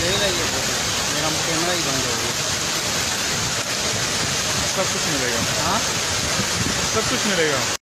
देगा ये मेरा कैमरा ही बंद हो गया सब कुछ मिलेगा। हाँ? सब कुछ मिलेगा।